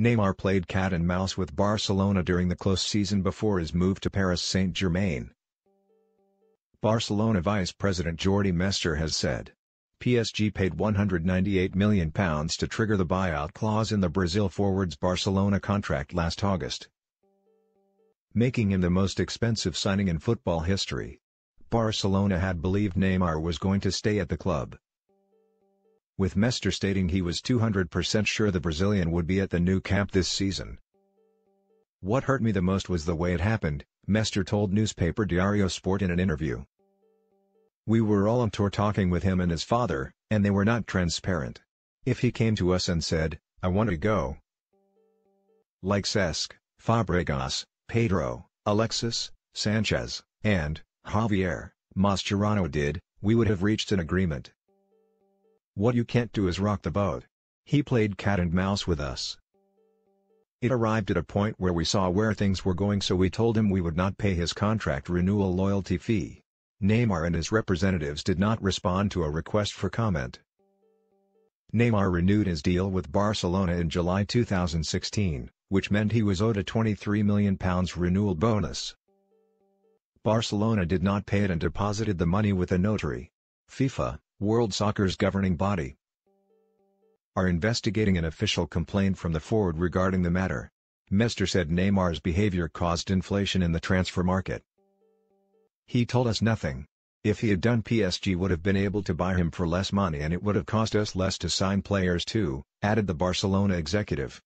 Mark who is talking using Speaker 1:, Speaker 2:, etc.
Speaker 1: Neymar played cat and mouse with Barcelona during the close season before his move to Paris Saint-Germain. Barcelona vice president Jordi Mestre has said. PSG paid £198 million to trigger the buyout clause in the Brazil forward's Barcelona contract last August, making him the most expensive signing in football history. Barcelona had believed Neymar was going to stay at the club, with Mestre stating he was 200% sure the Brazilian would be at the Nou Camp this season. What hurt me the most was the way it happened, Mestre told newspaper Diario Sport in an interview. We were all on tour talking with him and his father, and they were not transparent. If he came to us and said, I want to go. Like Cesc, Fabregas, Pedro, Alexis, Sanchez, and, Javier, Mascherano did, we would have reached an agreement. What you can't do is rock the boat. He played cat and mouse with us. It arrived at a point where we saw where things were going so we told him we would not pay his contract renewal loyalty fee. Neymar and his representatives did not respond to a request for comment. Neymar renewed his deal with Barcelona in July 2016, which meant he was owed a £23 million renewal bonus. Barcelona did not pay it and deposited the money with a notary. FIFA, World Soccer's governing body, are investigating an official complaint from the forward regarding the matter. Mestre said Neymar's behavior caused inflation in the transfer market. He told us nothing. If he had done PSG would have been able to buy him for less money and it would have cost us less to sign players too, added the Barcelona executive.